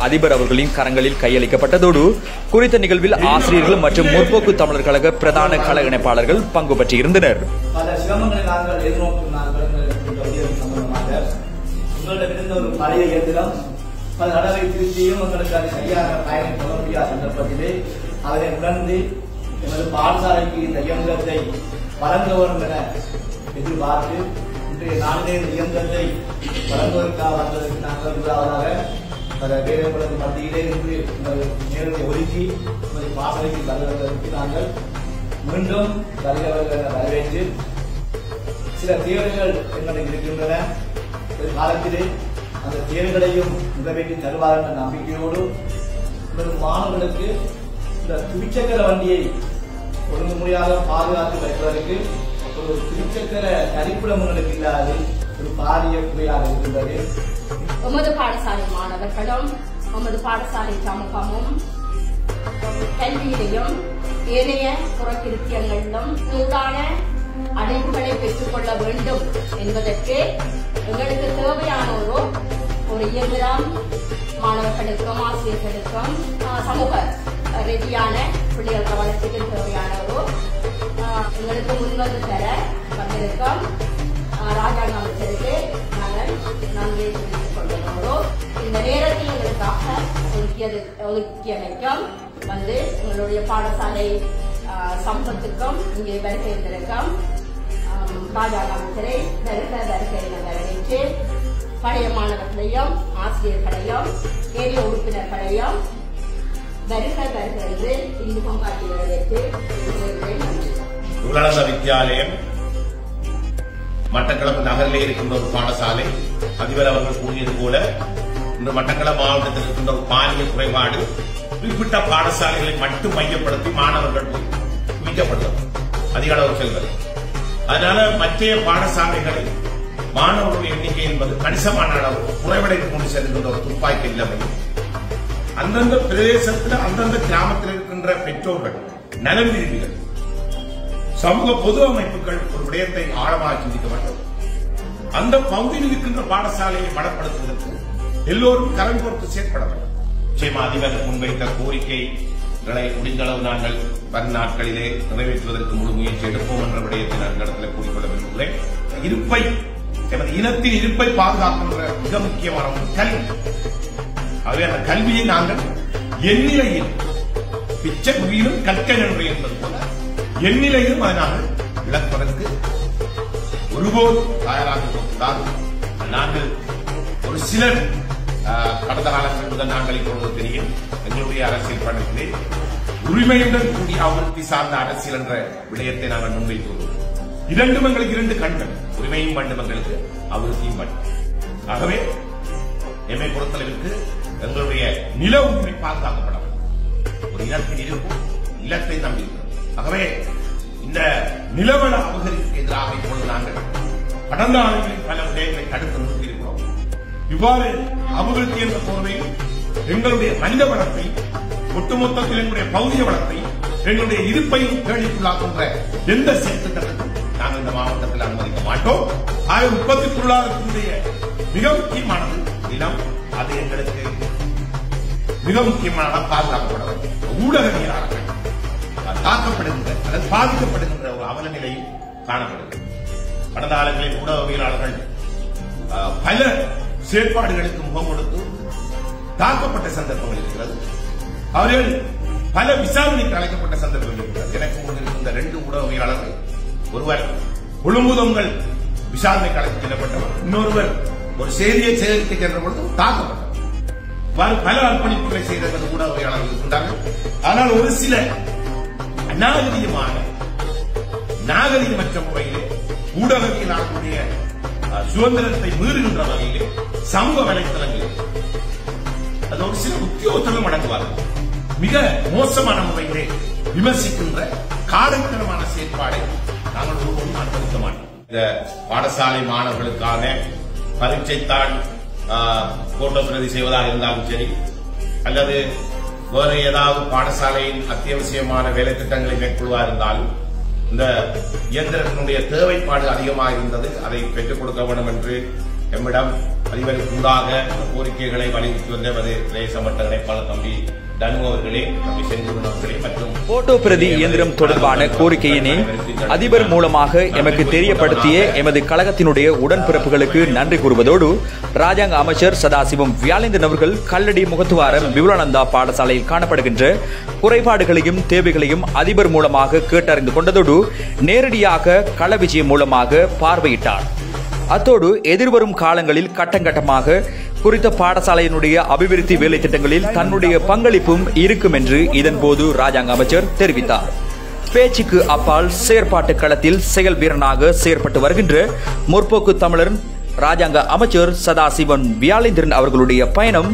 அதிபர் அவர்களின் கரங்களில் கையளிக்கப்பட்டதோடு குறித்த நிகழ்வில் ஆசிரியர்கள் மற்றும் முற்போக்கு தமிழர் கழக பிரதான கழக இணைப்பாளர்கள் பங்கு பற்றியிருந்தனர் உணர்ந்து எமது பாடசாலைக்கு இந்த இயந்திரத்தை வழங்க வேண்டும் என எதிர்பார்த்து இன்றைய நாளிலே இந்த இயந்திரத்தை வழங்குவதற்காக வந்ததற்கு நாங்கள் முதலாவதாக அந்த வேலைகளுக்கு மத்தியிலே இருந்து உங்கள் நேரத்தை ஒதுக்கி உங்கள் பாசறைக்கு தலைவர்களுக்கு நாங்கள் மீண்டும் தலைவர்களை வரவேற்று சில தேவைகள் எங்களுக்கு இருக்கின்றன. ஒரு காலத்திலே அந்த தேவைகளையும் நிறைவேற்றி தருவார் என்ற நம்பிக்கையோடு மாணவர்களுக்கு இந்த துவிச்சக்கர வண்டியை ஒழுங்குமுறையாக பாதுகாத்து வைப்பதற்கு ஒரு துவிச்சக்கர கரிக்குலம் உங்களுக்கு இல்லாது ஒரு பாரிய குறையாக இருக்கின்றது எமது பாடசாலை மாணவர்களும் எமது பாடசாலை சமூகமும் கல்வியிலையும் ஏனைய புறக்கிருத்தியங்களிலும் சூடான அடைவுகளை பெற்றுக்கொள்ள வேண்டும் என்பதற்கு எங்களுக்கு தேவையான ஒரு ஒரு இயந்திரம் மாணவர்களுக்கும் ஆசிரியர்களுக்கும் சமூக ரீதியான பிள்ளைகள் வளர்ச்சிக்கு தேவையான ஒரு எங்களுக்கு முன்வந்து தர வந்திருக்கோம் ராஜாங்க அமைச்சருக்கு ஒதுக்கியது வந்து உங்களுடைய பாடசாலை ஆஹ், இங்கே வருகை இருந்திருக்கும் ஆம், அமைச்சரை வருக வருகை என வரவேற்று பழைய மாணவர்களையும் ஆசிரியர்களையும் ஏரிய உறுப்பினர்களையும் வருக வருக என்று இந்துகம் காட்டி வரவேற்று உலக வித்தியாலயம் மட்டக்களப்பு நகரிலே இருக்கின்ற ஒரு பாடசாலை அதிபர் அவர்கள் கூறியது போல இந்த மட்டக்களப்பு மாவட்டத்தில் இருக்கின்ற ஒரு பாலியல் குறைபாடு குறிப்பிட்ட பாடசாலைகளை மட்டும் மையப்படுத்தி மாணவர்கள் போய் அதிக அளவு செல்வது. அதனால மற்ற பாடசாலைகளில் மாணவர்களுடைய எண்ணிக்கை என்பது கணிசமான அளவு குறைவடைந்து கொண்டு செல்கின்ற ஒரு துப்பாக்கி நிலைமை. அந்தந்த பிரதேசத்தில் அந்தந்த கிராமத்தில் இருக்கின்ற பெற்றோர்கள் நலன் விரும்பிகள் சமூக பொது அமைப்புகள் ஒரு விடயத்தை ஆழமாக சிந்திக்க வேண்டும். அந்த பகுதியில் இருக்கின்ற பாடசாலையை பலப்படுத்துவதற்கு எல்லோரும் கரம் கோர்த்து செயற்பட வேண்டும். நிச்சயமா அதிபர் முன்வைத்த கோரிக்கைகளை முடிந்தளவு நாங்கள் வரும் நாட்களிலே நிறைவேற்றுவதற்கு முழு முயற்சி எடுப்போம் என்ற விடயத்தை நான் இடத்துல கூறிக்கொள்ள விரும்புகிறேன். இருப்பை எமது இனத்தின் இருப்பை பாதுகாக்கின்ற மிக முக்கியமான ஒரு கல்வி. ஆகவே அந்த கல்வியை நாங்கள் எண்ணிலையில் பிச்சை குவியிலும் கற்க நன்று என்பது போல எண்ணிலையும் அதை நாங்கள் இழப்பதற்கு ஒருபோதும் தயாராக இருக்கக்கூடாது நாங்கள் ஒரு சிலர் கடந்த காலங்கள் முதல் நாங்கள் இப்பொழுது தெரியும். எங்களுடைய அரசியல் பணத்திலே உரிமையுடன் கூடிய அபிவிருத்தி சார்ந்த அரசியல் என்ற விடயத்தை நாங்கள் முன்வைத்துள்ளோம். இரண்டும் எங்களுக்கு இரண்டு கண்கள். உரிமையும் வேண்டும் எங்களுக்கு அபிவிருத்தியும் வேண்டும். ஆகவே எம்மை பொறுத்தளவிற்கு எங்களுடைய நில உரிமை பாதுகாக்கப்பட ஒரு இனத்தில் இருக்கும் இல்லத்தை நம்பியிருக்கிறோம் ஆகவே இந்த நிலவள அபகரிப்புக்கு எதிராக இப்பொழுது நாங்கள் கடந்த ஆண்டுகளில் பல விடயங்களை தடுத்து இவ்வாறு அபிவிருத்தி என்ற போர்வையில் எங்களுடைய மனித வளத்தை ஒட்டுமொத்தத்தில் எங்களுடைய பகுதிய வளத்தை எங்களுடைய இருப்பை கேள்விக்குள்ளாக்குகின்ற எந்த செயற்திட்டத்தையும் நாங்கள் இந்த மாவட்டத்தில் அனுமதிக்க மாட்டோம். ஆக உற்பத்தி பொருளாதாரத்தினுடைய மிக முக்கியமானது இடம். அது எங்களுக்கு மிக முக்கியமான பாதுகாக்கப்பட வேண்டும் ஊடகவியலாளர்கள் தாக்கப்படுகின்ற அல்லது பாதிக்கப்படுகின்ற ஒரு அவல நிலையில் காணப்படுகிறது. கடந்த காலங்களில் ஊடகவியலாளர்கள் அஹ், பல செயற்பாடுகளுக்கு முகம் கொடுத்து தாக்கப்பட்ட சந்தர்ப்பங்கள் இருக்கிறது. அவர்கள் பல விசாரணைக்கு அழைக்கப்பட்ட சந்தர்ப்பங்கள் இருக்கிறது. எனக்கு முன்னிருந்த ரெண்டு ஊடகவியலாளர்கள் ஒருவர் கொழும்புதங்கள் விசாரணைக்கு அழைத்து செல்லப்பட்டவர் இன்னொருவர் ஒரு செய்தியை சேகரிக்க சென்ற பொழுது தாக்கப்பட்டவர். பல அர்ப்பணிப்புகளை செய்த ஊடகவியலாளர்கள் இருக்கின்றார்கள் ஆனால் ஒரு சில அநாகரிகமான நாகரிகமற்ற முறையில் ஊடகவியலாளர்களுடைய அஹ், சுதந்திரத்தை மீறுகின்ற வகையிலே சமூக வலைத்தளங்களில் அது ஒரு சில உத்தியோகத்தலும் அடங்குவார்கள் மிக மோசமான முறையிலே விமர்சிக்கின்ற காலத்தனமான செயற்பாடை நாங்கள் ஒருபோதும் அனுமதிக்க மாட்டோம். இந்த பாடசாலை மாணவர்களுக்கான பரீட்சைத்தான் போட்டோ பிரதி செய்வதாக இருந்தாலும் சரி அல்லது வேறு ஏதாவது பாடசாலையின் அத்தியாவசியமான வேலை திட்டங்களை மேற்கொள்வா இருந்தாலும் இந்த இயந்திரத்தினுடைய தேவைப்பாடு அதிகமாக இருந்தது. அதை பெற்றுக் கொடுக்க வேண்டும் என்று எம்மிடம் அதிபருக்கு ஊடாக கோரிக்கைகளை வலியுறுத்தி வந்த எமது மட்ட இணைப்பாளர் தம்பி தனு அவர்களே தம்பி செஞ்சு அவர்களே மற்றும் போட்டோ பிரதி இயந்திரம் தொடர்பான கோரிக்கையினை அதிபர் மூலமாக எமக்கு தெரியப்படுத்திய எமது கழகத்தினுடைய உடன்பிறப்புகளுக்கு நன்றி கூறுவதோடு ராஜாங்க அமைச்சர் சதாசிவம் வியாழேந்திரன் அவர்கள் கல்லடி முகத்துவாரம் விபுலானந்தா பாடசாலையில் காணப்படுகின்ற குறைபாடுகளையும் தேவைகளையும் அதிபர் மூலமாக கேட்டறிந்து கொண்டதோடு நேரடியாக கள விஜயம் மூலமாக பார்வையிட்டார். அத்தோடு எதிர்வரும் காலங்களில் கட்டங்கட்டமாக குறித்த பாடசாலையினுடைய அபிவிருத்தி வேலை திட்டங்களில் தன்னுடைய பங்களிப்பும் இருக்கும் என்று இதன்போது ராஜாங்க அமைச்சர் தெரிவித்தார். பேச்சுக்கு அப்பால் செயற்பாட்டு களத்தில் செயல் வீரனாக செயற்பட்டு வருகின்ற முற்போக்கு தமிழர் ராஜாங்க அமைச்சர் சதாசிவன் வியாழேந்திரன் அவர்களுடைய பயணம்